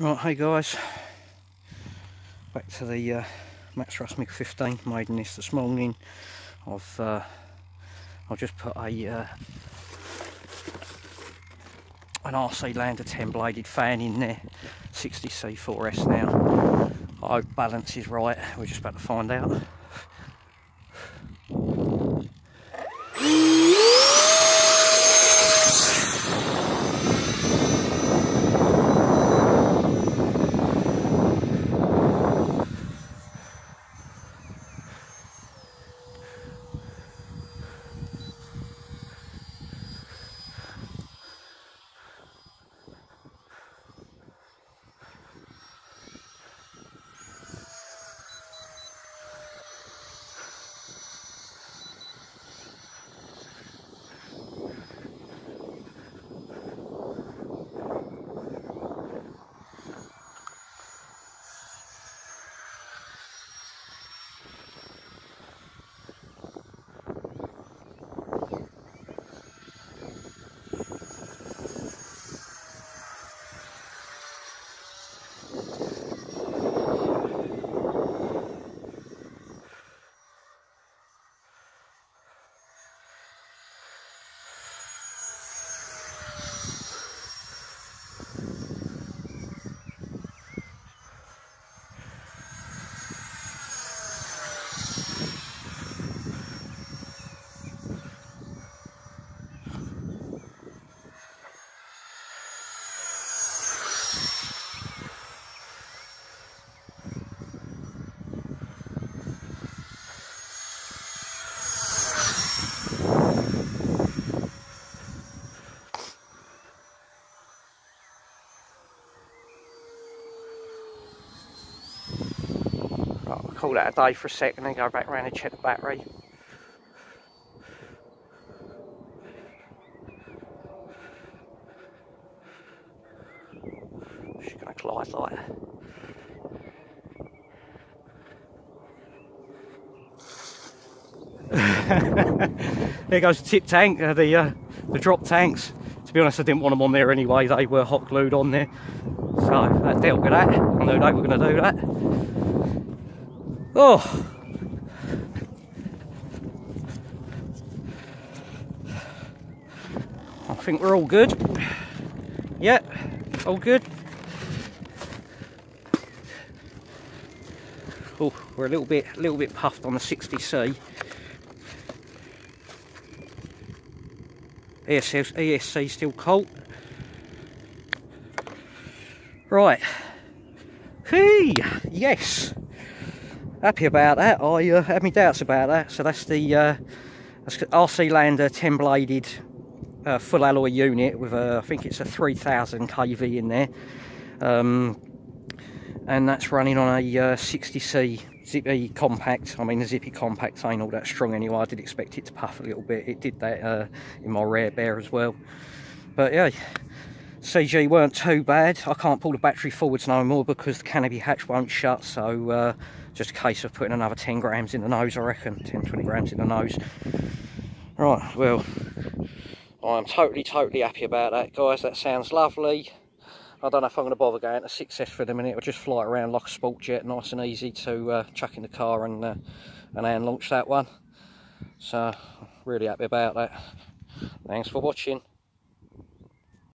Right, hey guys, back to the uh, Max Russ MiG 15, made in this this morning. I've uh, I've just put a uh, an RC Lander 10 bladed fan in there, 60 C4S now. I hope balance is right, we're just about to find out. Call that a day for a second and go back around and check the battery. She's going to glide like that. there goes the tip tank, uh, the uh, the drop tanks. To be honest, I didn't want them on there anyway. They were hot glued on there, so that dealt with that. I knew they were going to do that. Oh. I think we're all good. Yeah, all good. Oh, we're a little bit, a little bit puffed on the 60C. ESC, ESC still cold. Right. Hey, yes happy about that. I uh, had my doubts about that. So that's the uh, that's RC Lander 10 bladed uh, full alloy unit with a, I think it's a 3000 kV in there. Um, and that's running on a 60C uh, zippy compact. I mean, the zippy compact ain't all that strong anyway. I did expect it to puff a little bit. It did that uh, in my rare bear as well. But yeah, CG weren't too bad. I can't pull the battery forwards no more because the canopy hatch won't shut. So uh, just a case of putting another 10 grams in the nose, I reckon. 10, 20 grams in the nose. Right, well, I'm totally, totally happy about that, guys. That sounds lovely. I don't know if I'm going to bother going to 6S for the minute. I'll just fly around like a sport jet, nice and easy to uh, chuck in the car and, uh, and hand launch that one. So, really happy about that. Thanks for watching.